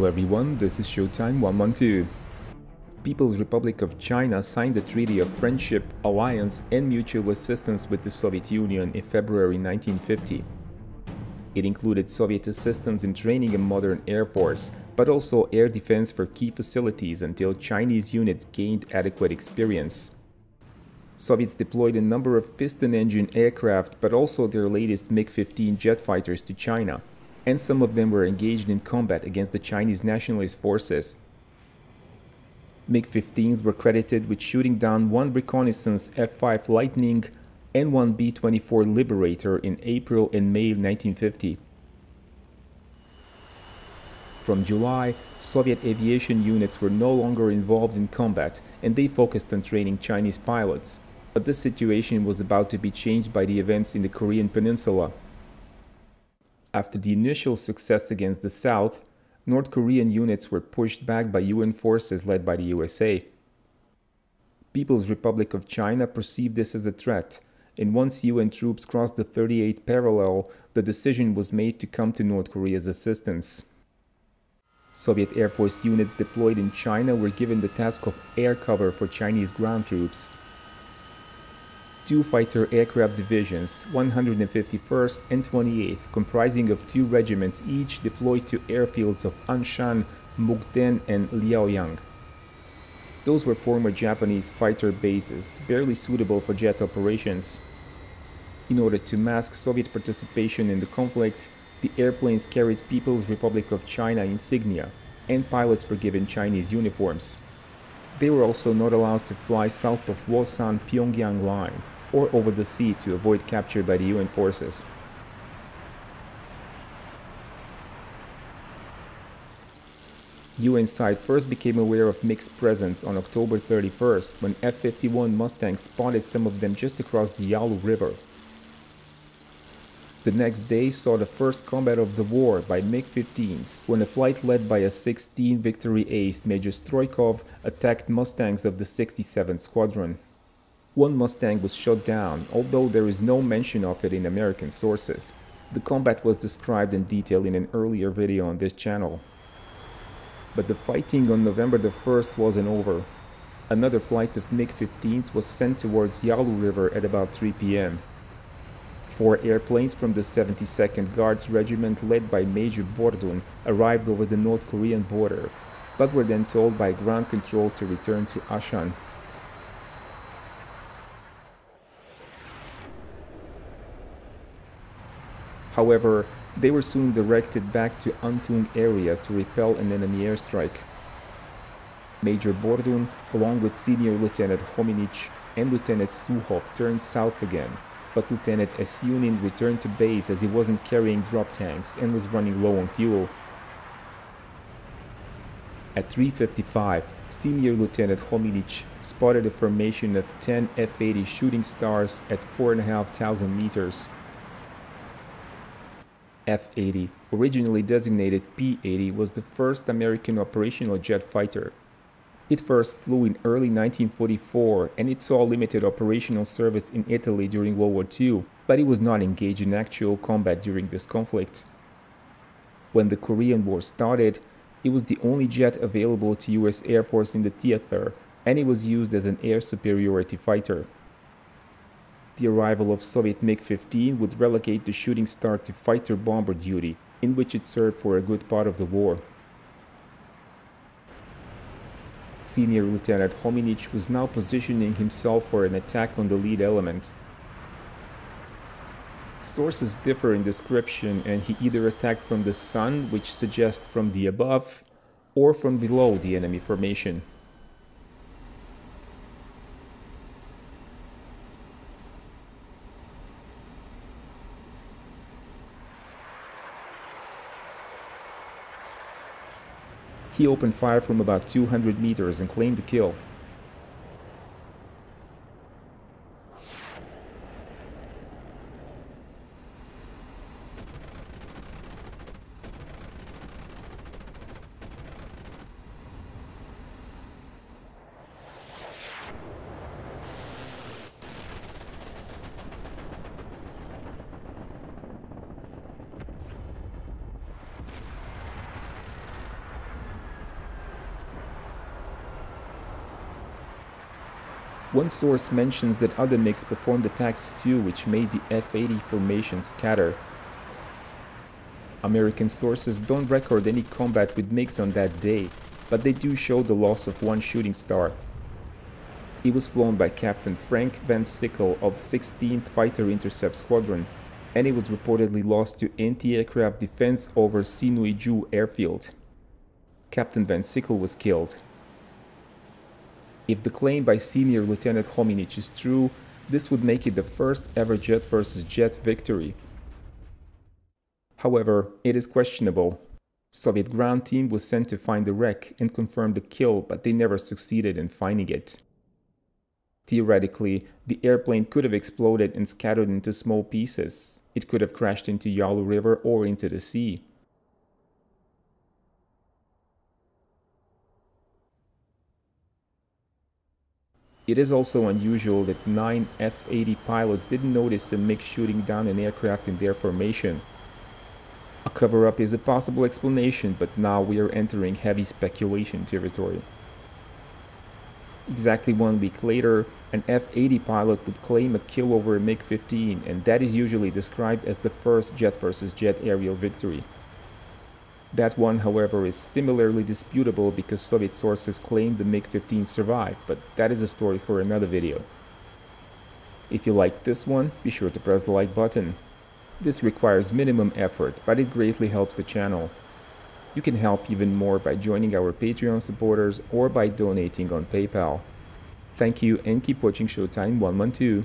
Hello everyone, this is Showtime 112. People's Republic of China signed the treaty of friendship, alliance, and mutual assistance with the Soviet Union in February 1950. It included Soviet assistance in training a modern air force, but also air defense for key facilities until Chinese units gained adequate experience. Soviets deployed a number of piston engine aircraft, but also their latest MiG-15 jet fighters to China, and some of them were engaged in combat against the Chinese nationalist forces. MiG-15s were credited with shooting down one reconnaissance F-5 Lightning and one B-24 Liberator in April and May 1950. From July, Soviet aviation units were no longer involved in combat and they focused on training Chinese pilots. But this situation was about to be changed by the events in the Korean Peninsula. After the initial success against the South, North Korean units were pushed back by UN forces led by the USA. People's Republic of China perceived this as a threat, and once UN troops crossed the 38th parallel, the decision was made to come to North Korea's assistance. Soviet Air Force units deployed in China were given the task of air cover for Chinese ground troops two fighter aircraft divisions, 151st and 28th, comprising of two regiments each deployed to airfields of Anshan, Mukden and Liaoyang. Those were former Japanese fighter bases, barely suitable for jet operations. In order to mask Soviet participation in the conflict, the airplanes carried People's Republic of China insignia, and pilots were given Chinese uniforms. They were also not allowed to fly south of Wonsan-Pyongyang line, or over the sea to avoid capture by the UN forces. UN side first became aware of MiG's presence on October 31st when F-51 Mustangs spotted some of them just across the Yalu River. The next day saw the first combat of the war by MiG-15s when a flight led by a 16 Victory Ace Major Stroikov attacked Mustangs of the 67th Squadron. One Mustang was shot down, although there is no mention of it in American sources. The combat was described in detail in an earlier video on this channel. But the fighting on November the 1st wasn't over. Another flight of MiG-15s was sent towards Yalu River at about 3 p.m. Four airplanes from the 72nd Guards Regiment led by Major Bordun arrived over the North Korean border, but were then told by ground control to return to Anshan However, they were soon directed back to Antung area to repel an enemy airstrike. Major Bordun, along with Senior Lieutenant Hominich and Lieutenant Suhov turned south again, but Lieutenant Esyunin returned to base as he wasn't carrying drop tanks and was running low on fuel. At 3.55, Senior Lieutenant Hominich spotted a formation of 10 F-80 shooting stars at 4,500 meters. F-80, originally designated P-80, was the first American operational jet fighter. It first flew in early 1944 and it saw limited operational service in Italy during World War II, but it was not engaged in actual combat during this conflict. When the Korean War started, it was the only jet available to US Air Force in the theater and it was used as an air superiority fighter. The arrival of Soviet MiG-15 would relegate the Shooting Star to fighter bomber duty, in which it served for a good part of the war. Senior Lieutenant Hominich was now positioning himself for an attack on the lead element. Sources differ in description and he either attacked from the sun, which suggests from the above, or from below the enemy formation. He opened fire from about 200 meters and claimed the kill. One source mentions that other MiGs performed attacks too which made the F-80 formation scatter. American sources don't record any combat with MiGs on that day, but they do show the loss of one shooting star. It was flown by Captain Frank Van Sickle of 16th Fighter Intercept Squadron, and it was reportedly lost to anti-aircraft defense over Sinuiju airfield. Captain Van Sickle was killed. If the claim by Senior Lieutenant Hominich is true, this would make it the first ever jet versus jet victory. However, it is questionable. Soviet ground team was sent to find the wreck and confirm the kill, but they never succeeded in finding it. Theoretically, the airplane could have exploded and scattered into small pieces. It could have crashed into Yalu River or into the sea. It is also unusual that nine F-80 pilots didn't notice a MiG shooting down an aircraft in their formation. A cover-up is a possible explanation, but now we are entering heavy speculation territory. Exactly one week later, an F-80 pilot would claim a kill over a MiG-15 and that is usually described as the first jet versus jet aerial victory. That one, however, is similarly disputable because Soviet sources claim the MiG-15 survived, but that is a story for another video. If you liked this one, be sure to press the like button. This requires minimum effort, but it greatly helps the channel. You can help even more by joining our Patreon supporters or by donating on PayPal. Thank you and keep watching Showtime 112.